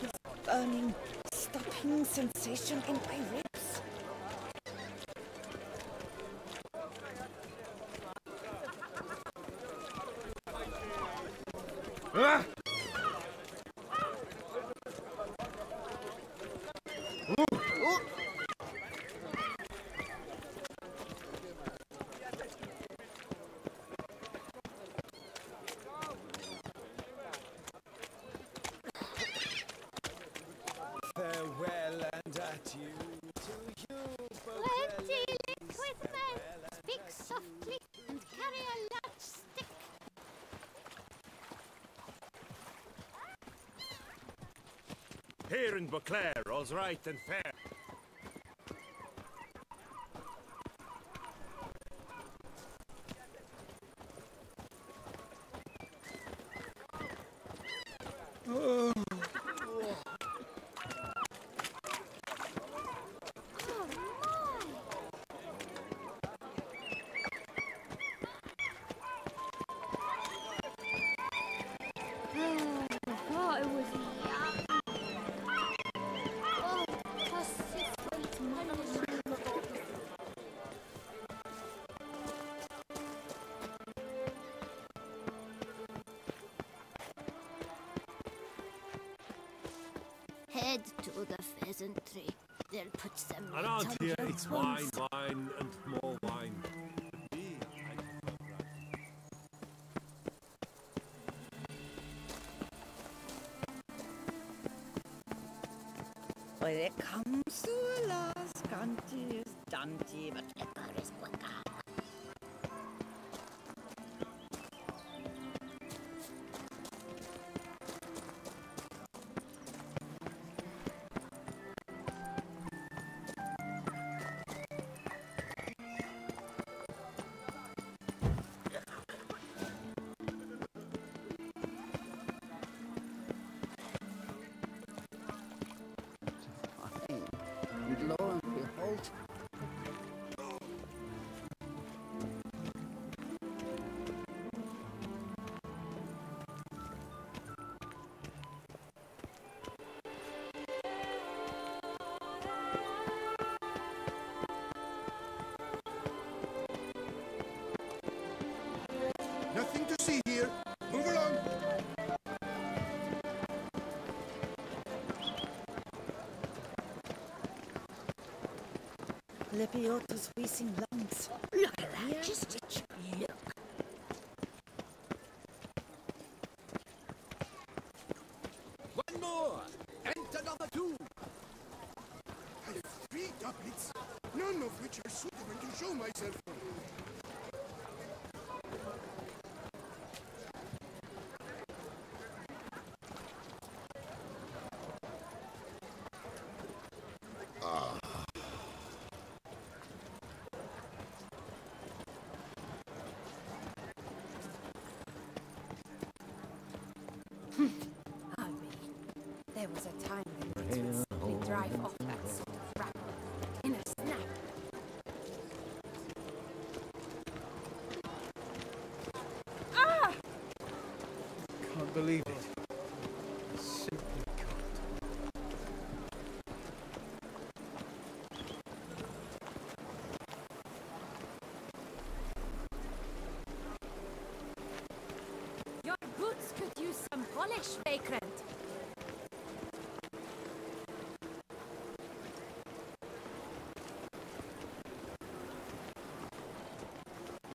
this burning, stopping sensation in my ribs. Ah! Farewell and adieu to you, Plenty liquid men. Speak softly and carry a large stick. Here in Beauclair, all's right and fair. Head to the pheasantry. They'll put some meat Around on here, your it's wine, bones. wine, and more wine. When it comes to last, Canty is Dante, but Quicker is quicker. And lo and behold, Lepiota's wheezing lungs. Look at that. Just look. One more! Enter number two! I have three doublets, none of which are suitable to show myself on. I mean, there was a time when it would simply drive off that sort of rabble in a snap. Ah! Can't believe it. Simply can't. Your boots